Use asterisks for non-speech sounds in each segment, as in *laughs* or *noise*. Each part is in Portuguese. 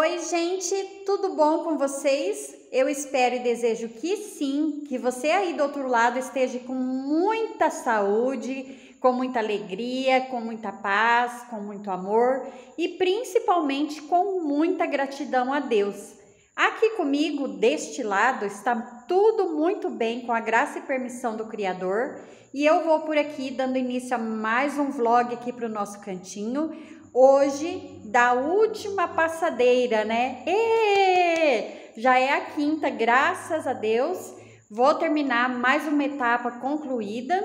Oi, gente, tudo bom com vocês? Eu espero e desejo que sim, que você aí do outro lado esteja com muita saúde, com muita alegria, com muita paz, com muito amor e principalmente com muita gratidão a Deus. Aqui comigo, deste lado, está tudo muito bem com a graça e permissão do Criador. E eu vou por aqui dando início a mais um vlog aqui para o nosso cantinho. Hoje, da última passadeira, né? E já é a quinta, graças a Deus. Vou terminar mais uma etapa concluída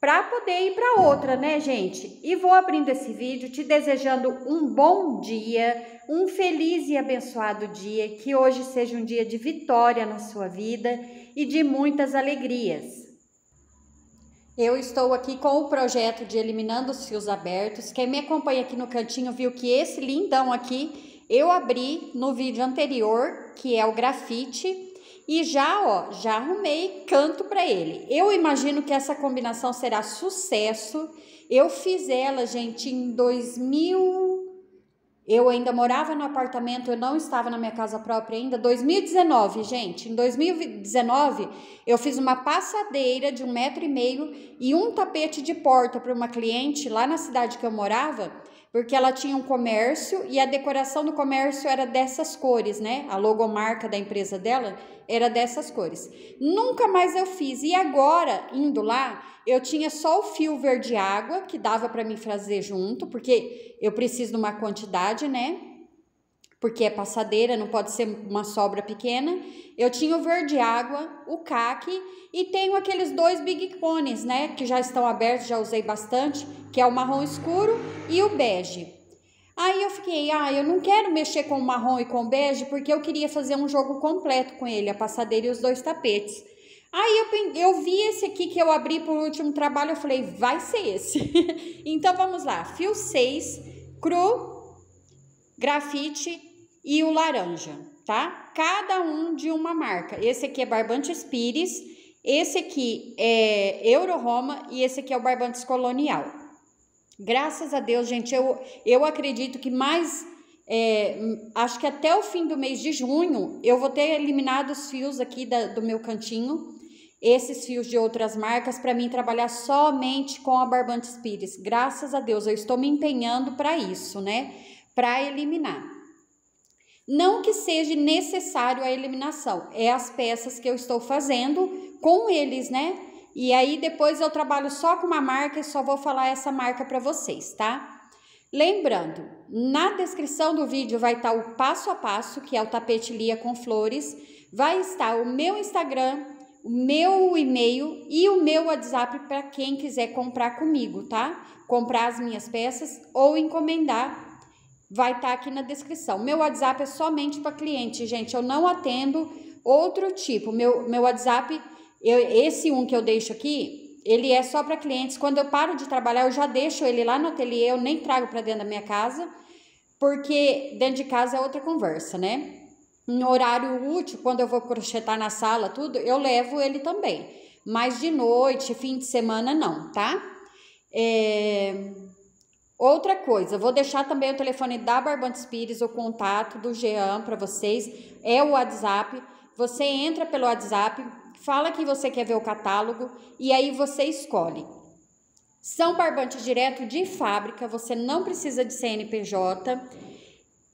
para poder ir para outra, né, gente? E vou abrindo esse vídeo te desejando um bom dia, um feliz e abençoado dia, que hoje seja um dia de vitória na sua vida e de muitas alegrias. Eu estou aqui com o projeto de Eliminando os Fios Abertos. Quem me acompanha aqui no cantinho viu que esse lindão aqui eu abri no vídeo anterior, que é o grafite, e já, ó, já arrumei canto para ele. Eu imagino que essa combinação será sucesso. Eu fiz ela, gente, em 2000. Eu ainda morava no apartamento, eu não estava na minha casa própria ainda. 2019, gente. Em 2019, eu fiz uma passadeira de um metro e meio e um tapete de porta para uma cliente lá na cidade que eu morava porque ela tinha um comércio e a decoração do comércio era dessas cores, né? A logomarca da empresa dela era dessas cores. Nunca mais eu fiz. E agora, indo lá, eu tinha só o fio verde água que dava para mim fazer junto, porque eu preciso de uma quantidade, né? Porque é passadeira, não pode ser uma sobra pequena. Eu tinha o verde água, o caque e tenho aqueles dois big cones, né, que já estão abertos, já usei bastante, que é o marrom escuro e o bege. Aí eu fiquei, ah, eu não quero mexer com o marrom e com o bege, porque eu queria fazer um jogo completo com ele, a passadeira e os dois tapetes. Aí eu, eu vi esse aqui que eu abri por último trabalho, eu falei, vai ser esse. *laughs* então vamos lá, fio 6, cru, grafite e o laranja, tá? Cada um de uma marca. Esse aqui é Barbante Pires, esse aqui é Euro Roma e esse aqui é o Barbantes Colonial. Graças a Deus, gente, eu, eu acredito que mais. É, acho que até o fim do mês de junho eu vou ter eliminado os fios aqui da, do meu cantinho, esses fios de outras marcas, para mim trabalhar somente com a Barbantes Pires. Graças a Deus, eu estou me empenhando para isso, né? Para eliminar. Não que seja necessário a eliminação, é as peças que eu estou fazendo com eles, né? E aí depois eu trabalho só com uma marca e só vou falar essa marca para vocês, tá? Lembrando, na descrição do vídeo vai estar o passo a passo, que é o tapete Lia com flores, vai estar o meu Instagram, o meu e-mail e o meu WhatsApp para quem quiser comprar comigo, tá? Comprar as minhas peças ou encomendar vai estar tá aqui na descrição. Meu WhatsApp é somente para cliente, gente. Eu não atendo outro tipo. Meu, meu WhatsApp, eu, esse um que eu deixo aqui, ele é só para clientes. Quando eu paro de trabalhar, eu já deixo ele lá no ateliê, eu nem trago para dentro da minha casa, porque dentro de casa é outra conversa, né? Em horário útil, quando eu vou crochetar na sala, tudo, eu levo ele também. Mas de noite, fim de semana, não, tá? É... Outra coisa, vou deixar também o telefone da Barbantes Pires, o contato do Jean para vocês, é o WhatsApp. Você entra pelo WhatsApp, fala que você quer ver o catálogo e aí você escolhe. São barbantes direto de fábrica, você não precisa de CNPJ.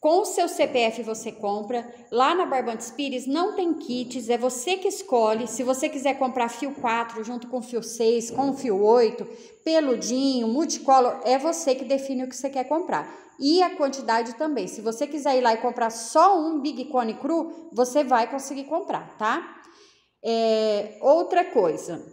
Com o seu CPF você compra. Lá na Barbantes Pires não tem kits, é você que escolhe. Se você quiser comprar fio 4 junto com fio 6, com fio 8, peludinho, multicolor, é você que define o que você quer comprar. E a quantidade também. Se você quiser ir lá e comprar só um Big Cone cru, você vai conseguir comprar, tá? É, outra coisa.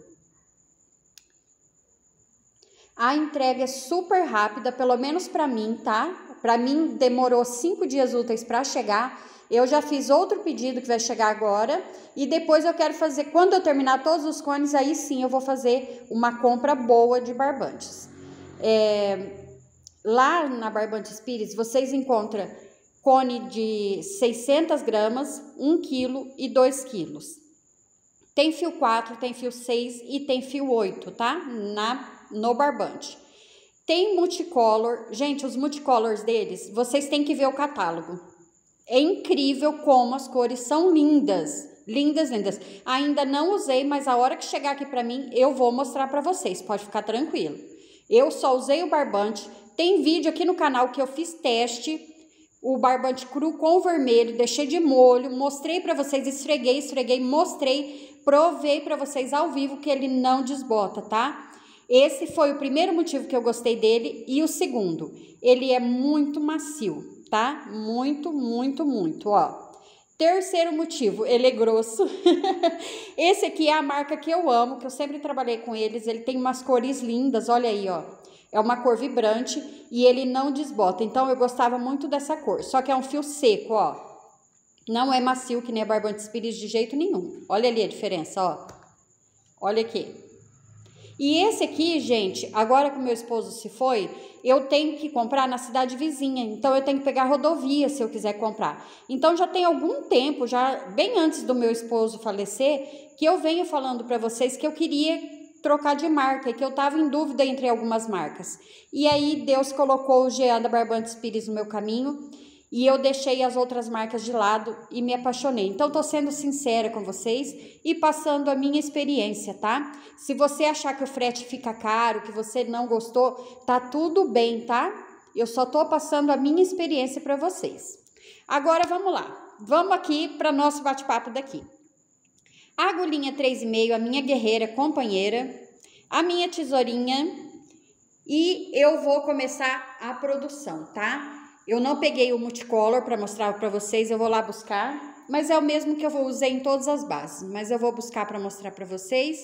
A entrega é super rápida, pelo menos para mim, tá? Para mim demorou cinco dias úteis para chegar. Eu já fiz outro pedido que vai chegar agora e depois eu quero fazer, quando eu terminar todos os cones, aí sim eu vou fazer uma compra boa de barbantes. É, lá na Barbantes Pires, vocês encontram cone de 600 gramas, 1 quilo e 2 quilos. Tem fio 4, tem fio 6 e tem fio 8, tá? Na, no barbante. Tem multicolor. Gente, os multicolors deles, vocês têm que ver o catálogo. é incrível como as cores são lindas. Lindas, lindas. Ainda não usei, mas a hora que chegar aqui para mim, eu vou mostrar para vocês. Pode ficar tranquilo. Eu só usei o barbante. Tem vídeo aqui no canal que eu fiz teste. O barbante cru com vermelho, deixei de molho, mostrei para vocês, esfreguei, esfreguei, mostrei, provei para vocês ao vivo que ele não desbota, tá? Esse foi o primeiro motivo que eu gostei dele e o segundo, ele é muito macio, tá? Muito, muito, muito, ó. Terceiro motivo, ele é grosso. *laughs* Esse aqui é a marca que eu amo, que eu sempre trabalhei com eles. Ele tem umas cores lindas, olha aí, ó. É uma cor vibrante e ele não desbota. Então eu gostava muito dessa cor. Só que é um fio seco, ó. Não é macio que nem a Barbante Spirit de jeito nenhum. Olha ali a diferença, ó. Olha aqui. E esse aqui, gente, agora que o meu esposo se foi, eu tenho que comprar na cidade vizinha. Então eu tenho que pegar rodovia se eu quiser comprar. Então já tem algum tempo, já bem antes do meu esposo falecer, que eu venho falando para vocês que eu queria trocar de marca e que eu estava em dúvida entre algumas marcas. E aí Deus colocou o Jean da Barbante Pires no meu caminho e eu deixei as outras marcas de lado e me apaixonei. Então, tô sendo sincera com vocês e passando a minha experiência, tá? Se você achar que o frete fica caro, que você não gostou, tá tudo bem, tá? Eu só tô passando a minha experiência para vocês. Agora vamos lá. Vamos aqui para nosso bate-papo daqui. A agulhinha 3,5, a minha guerreira companheira, a minha tesourinha e eu vou começar a produção, tá? Eu não peguei o multicolor para mostrar para vocês, eu vou lá buscar, mas é o mesmo que eu vou usar em todas as bases, mas eu vou buscar para mostrar para vocês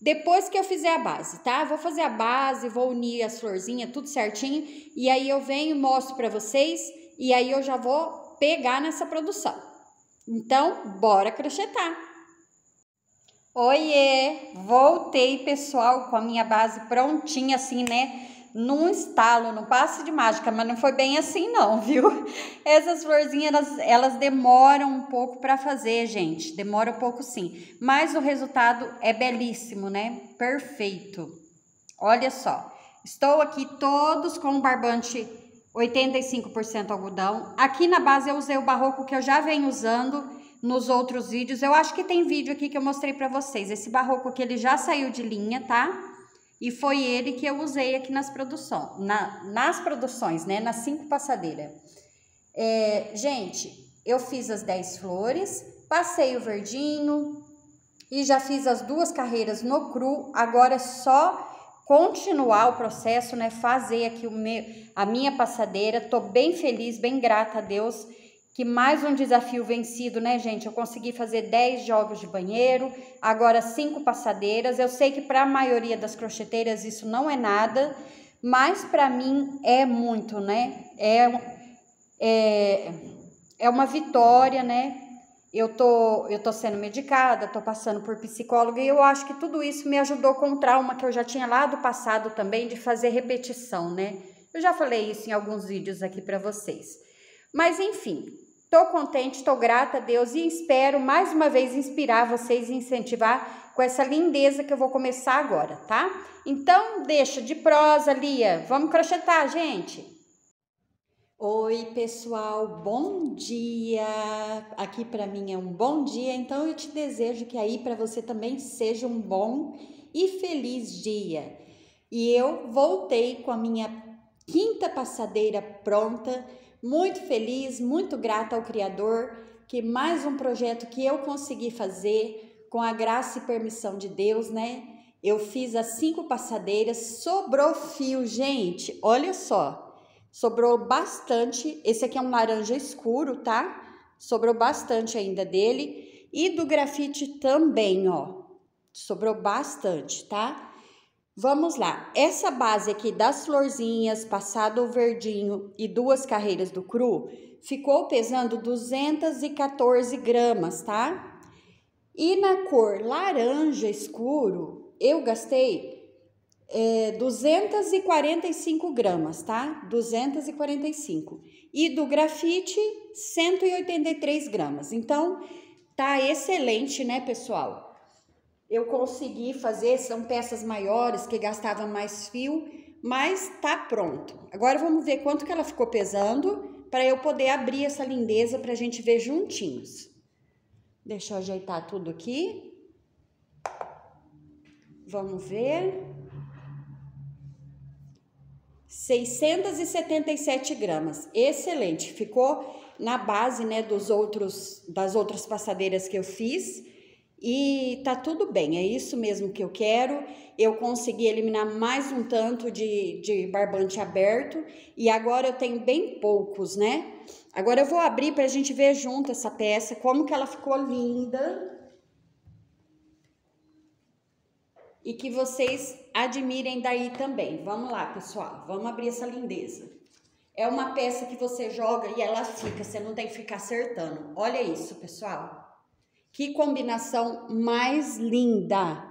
depois que eu fizer a base, tá? Vou fazer a base, vou unir as florzinhas tudo certinho e aí eu venho mostro para vocês e aí eu já vou pegar nessa produção. Então, bora crochetar. Oiê, voltei pessoal com a minha base prontinha assim, né? Num estalo, num passe de mágica, mas não foi bem assim não, *laughs* viu? Essas florzinhas, elas, elas demoram um pouco para fazer, gente, demora um pouco sim, mas o resultado é belíssimo, né? Perfeito. Olha só, estou aqui todos com o barbante 85% algodão. Aqui na base eu usei o barroco que eu já venho usando nos outros vídeos. Eu acho que tem vídeo aqui que eu mostrei para vocês. Esse barroco que ele já saiu de linha, tá? E foi ele que eu usei aqui nas produções, na, nas produções, né? Nas cinco passadeiras. É, gente, eu fiz as 10 flores, passei o verdinho e já fiz as duas carreiras no cru. Agora é só continuar o processo, né? Fazer aqui o meu, a minha passadeira. Tô bem feliz, bem grata a Deus que mais um desafio vencido, né, gente? Eu consegui fazer 10 jogos de banheiro, agora 5 passadeiras. Eu sei que para a maioria das crocheteiras isso não é nada, mas para mim é muito, né? É, é, é uma vitória, né? Eu tô, eu tô sendo medicada, tô passando por psicóloga e eu acho que tudo isso me ajudou com o trauma que eu já tinha lá do passado também de fazer repetição, né? Eu já falei isso em alguns vídeos aqui para vocês. Mas enfim, Estou contente, estou grata a Deus e espero mais uma vez inspirar vocês e incentivar com essa lindeza que eu vou começar agora, tá? Então, deixa de prosa, Lia. Vamos crochetar, gente. Oi, pessoal. Bom dia. Aqui para mim é um bom dia, então eu te desejo que aí para você também seja um bom e feliz dia. E eu voltei com a minha quinta passadeira pronta muito feliz, muito grata ao Criador, que mais um projeto que eu consegui fazer com a graça e permissão de Deus, né? Eu fiz as cinco passadeiras, sobrou fio, gente, olha só, sobrou bastante. Esse aqui é um laranja escuro, tá? Sobrou bastante ainda dele. E do grafite também, ó, sobrou bastante, tá? Vamos lá, essa base aqui das florzinhas, passado o verdinho e duas carreiras do cru, ficou pesando 214 gramas, tá? E na cor laranja escuro, eu gastei é, 245 gramas, tá? 245. E do grafite, 183 gramas. Então, tá excelente, né, pessoal? Eu consegui fazer, são peças maiores que gastavam mais fio, mas tá pronto. Agora vamos ver quanto que ela ficou pesando. para eu poder abrir essa lindeza para a gente ver juntinhos. Deixa eu ajeitar tudo aqui. Vamos ver. 677 gramas, excelente. Ficou na base, né, dos outros, das outras passadeiras que eu fiz. E tá tudo bem, é isso mesmo que eu quero. Eu consegui eliminar mais um tanto de, de barbante aberto e agora eu tenho bem poucos, né? Agora eu vou abrir para a gente ver junto essa peça, como que ela ficou linda. e que vocês admirem daí também. Vamos lá, pessoal, vamos abrir essa lindeza. É uma peça que você joga e ela fica, você não tem que ficar acertando. Olha isso, pessoal. Que combinação mais linda.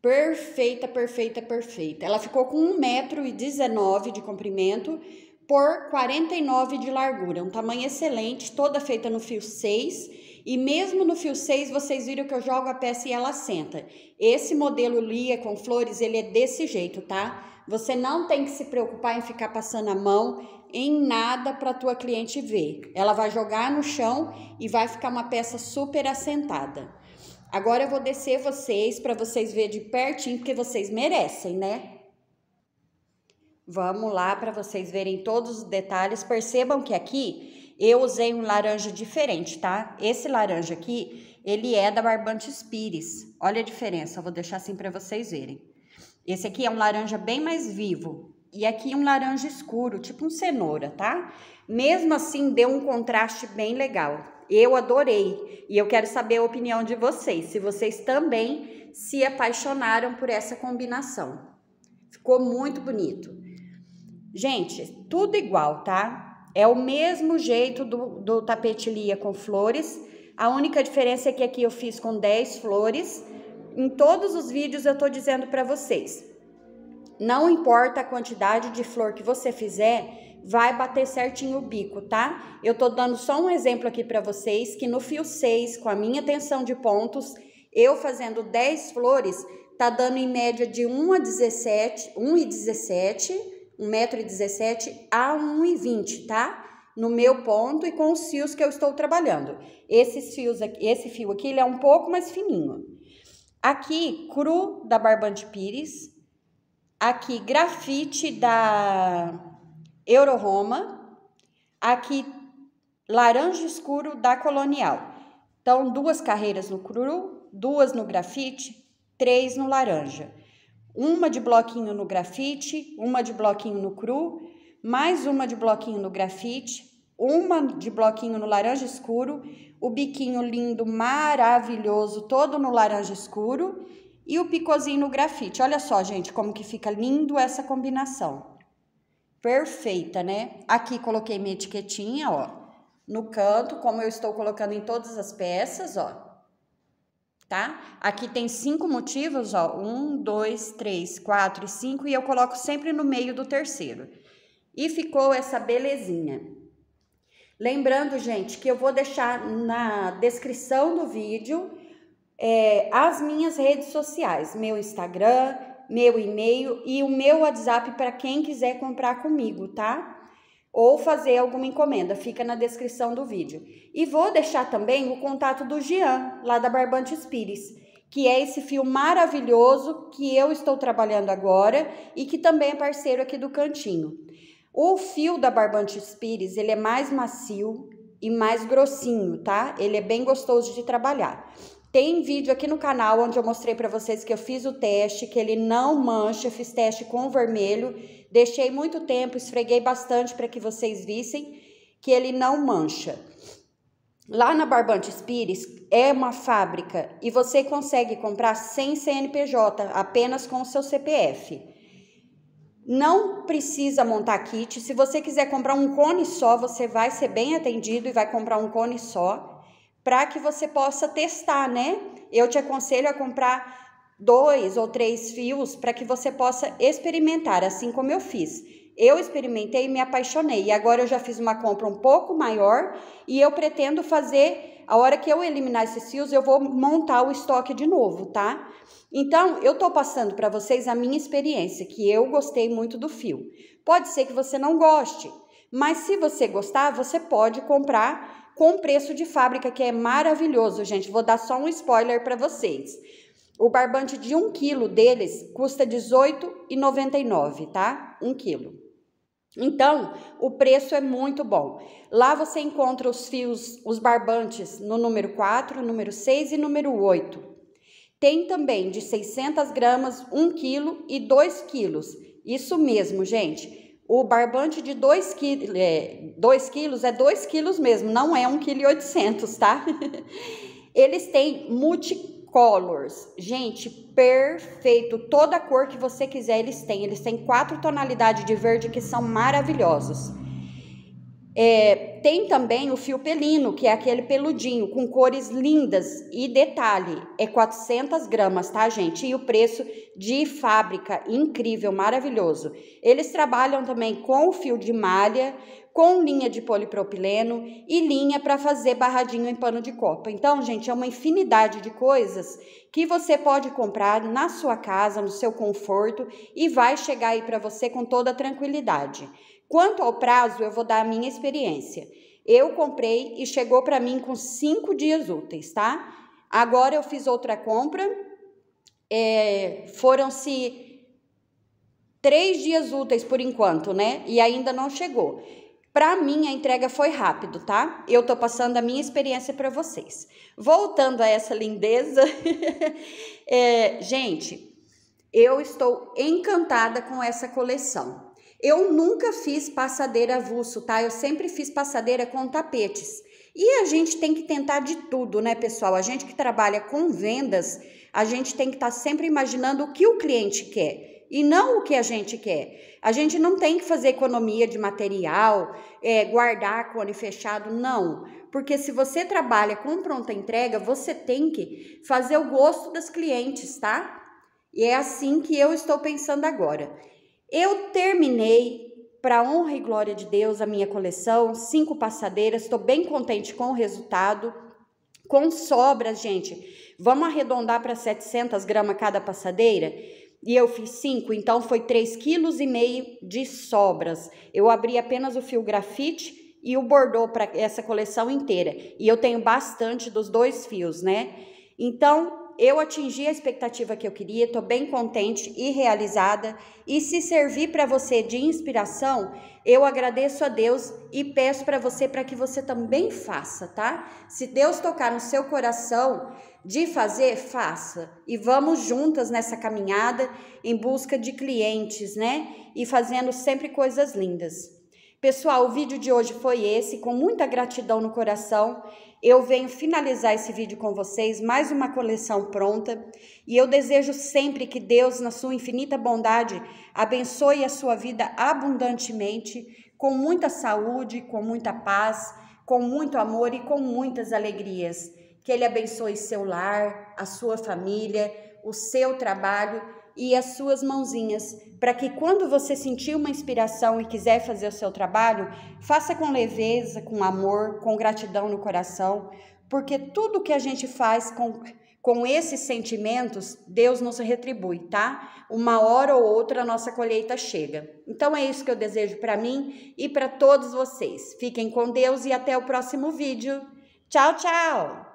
Perfeita, perfeita, perfeita. Ela ficou com 1,19m de comprimento por 49 de largura. Um tamanho excelente, toda feita no fio 6 e mesmo no fio 6, vocês viram que eu jogo a peça e ela senta. Esse modelo Lia com flores, ele é desse jeito, tá? Você não tem que se preocupar em ficar passando a mão em nada para tua cliente ver. Ela vai jogar no chão e vai ficar uma peça super assentada. Agora eu vou descer vocês para vocês verem de pertinho, porque vocês merecem, né? Vamos lá para vocês verem todos os detalhes. Percebam que aqui eu usei um laranja diferente, tá? Esse laranja aqui, ele é da Barbante Spires. Olha a diferença, eu vou deixar assim para vocês verem. Esse aqui é um laranja bem mais vivo. E aqui um laranja escuro, tipo um cenoura, tá? Mesmo assim, deu um contraste bem legal. Eu adorei. E eu quero saber a opinião de vocês. Se vocês também se apaixonaram por essa combinação. Ficou muito bonito. Gente, tudo igual, tá? É o mesmo jeito do, do tapete lia com flores. A única diferença é que aqui eu fiz com 10 flores. Em todos os vídeos eu tô dizendo para vocês. Não importa a quantidade de flor que você fizer, vai bater certinho o bico, tá? Eu tô dando só um exemplo aqui para vocês que no fio 6, com a minha tensão de pontos, eu fazendo 10 flores, tá dando em média de 1 a 17, 1 e 17 1,17m a 1,20m, tá? No meu ponto e com os fios que eu estou trabalhando. Esses fios aqui, esse fio aqui, ele é um pouco mais fininho. Aqui, cru da Barbante Pires. Aqui, grafite da Euroroma. Aqui, laranja escuro da Colonial. Então, duas carreiras no cru, duas no grafite, três no laranja uma de bloquinho no grafite, uma de bloquinho no cru, mais uma de bloquinho no grafite, uma de bloquinho no laranja escuro, o biquinho lindo, maravilhoso, todo no laranja escuro e o picozinho no grafite. Olha só, gente, como que fica lindo essa combinação. Perfeita, né? Aqui coloquei minha etiquetinha, ó, no canto, como eu estou colocando em todas as peças, ó tá? Aqui tem cinco motivos, ó, um, dois, três, quatro e cinco, e eu coloco sempre no meio do terceiro. E ficou essa belezinha. Lembrando, gente, que eu vou deixar na descrição do vídeo é, as minhas redes sociais, meu Instagram, meu e-mail e o meu WhatsApp para quem quiser comprar comigo, tá? ou fazer alguma encomenda, fica na descrição do vídeo. E vou deixar também o contato do Jean, lá da Barbante Spires, que é esse fio maravilhoso que eu estou trabalhando agora e que também é parceiro aqui do Cantinho. O fio da Barbante Spires, ele é mais macio e mais grossinho, tá? Ele é bem gostoso de trabalhar. Tem vídeo aqui no canal onde eu mostrei para vocês que eu fiz o teste, que ele não mancha, fiz teste com vermelho Deixei muito tempo, esfreguei bastante para que vocês vissem que ele não mancha. Lá na Barbante Spires é uma fábrica e você consegue comprar sem CNPJ, apenas com o seu CPF. Não precisa montar kit. Se você quiser comprar um cone só, você vai ser bem atendido e vai comprar um cone só para que você possa testar, né? Eu te aconselho a comprar dois ou três fios para que você possa experimentar, assim como eu fiz. Eu experimentei e me apaixonei. E agora eu já fiz uma compra um pouco maior e eu pretendo fazer, a hora que eu eliminar esses fios, eu vou montar o estoque de novo, tá? Então, eu tô passando para vocês a minha experiência, que eu gostei muito do fio. Pode ser que você não goste, mas se você gostar, você pode comprar com preço de fábrica, que é maravilhoso, gente. Vou dar só um spoiler para vocês. O barbante de 1 quilo deles custa R$18,99, tá? 1 quilo. Então, o preço é muito bom. Lá você encontra os fios, os barbantes no número 4, número 6 e número 8. Tem também de 600 gramas, 1 quilo e 2 quilos. Isso mesmo, gente. O barbante de 2 quilos é, 2 quilos é 2 quilos mesmo, não é 1,8 kg, tá? *laughs* Eles têm multi Colors. Gente, perfeito. Toda cor que você quiser, eles têm. Eles têm quatro tonalidades de verde que são maravilhosos. É, tem também o fio pelino, que é aquele peludinho, com cores lindas. E detalhe, é 400 gramas, tá, gente? E o preço de fábrica, incrível, maravilhoso. Eles trabalham também com fio de malha, com linha de polipropileno e linha para fazer barradinho em pano de copa. Então, gente, é uma infinidade de coisas que você pode comprar na sua casa, no seu conforto e vai chegar aí para você com toda tranquilidade. Quanto ao prazo, eu vou dar a minha experiência. Eu comprei e chegou para mim com cinco dias úteis, tá? Agora eu fiz outra compra, é, foram-se três dias úteis por enquanto, né? E ainda não chegou. Para mim, a entrega foi rápido, tá? Eu tô passando a minha experiência para vocês. Voltando a essa lindeza, *laughs* é, gente, eu estou encantada com essa coleção. Eu nunca fiz passadeira avulso, tá? Eu sempre fiz passadeira com tapetes. E a gente tem que tentar de tudo, né, pessoal? A gente que trabalha com vendas, a gente tem que estar tá sempre imaginando o que o cliente quer e não o que a gente quer. A gente não tem que fazer economia de material, é, guardar cone fechado, não. Porque se você trabalha com pronta entrega, você tem que fazer o gosto das clientes, tá? E é assim que eu estou pensando agora. Eu terminei, para honra e glória de Deus, a minha coleção, cinco passadeiras, estou bem contente com o resultado. Com sobras, gente, vamos arredondar para 700 gramas cada passadeira? e eu fiz cinco, então foi três quilos e meio de sobras. Eu abri apenas o fio grafite e o bordô para essa coleção inteira. E eu tenho bastante dos dois fios, né? Então, eu atingi a expectativa que eu queria, estou bem contente e realizada. E se servir para você de inspiração, eu agradeço a Deus e peço para você para que você também faça, tá? Se Deus tocar no seu coração, de fazer, faça. E vamos juntas nessa caminhada em busca de clientes, né? E fazendo sempre coisas lindas. Pessoal, o vídeo de hoje foi esse, com muita gratidão no coração. Eu venho finalizar esse vídeo com vocês, mais uma coleção pronta. E eu desejo sempre que Deus, na sua infinita bondade, abençoe a sua vida abundantemente, com muita saúde, com muita paz, com muito amor e com muitas alegrias que Ele abençoe seu lar, a sua família, o seu trabalho e as suas mãozinhas, para que quando você sentir uma inspiração e quiser fazer o seu trabalho, faça com leveza, com amor, com gratidão no coração, porque tudo que a gente faz com, com esses sentimentos, Deus nos retribui, tá? Uma hora ou outra a nossa colheita chega. Então é isso que eu desejo para mim e para todos vocês. Fiquem com Deus e até o próximo vídeo. Tchau, tchau!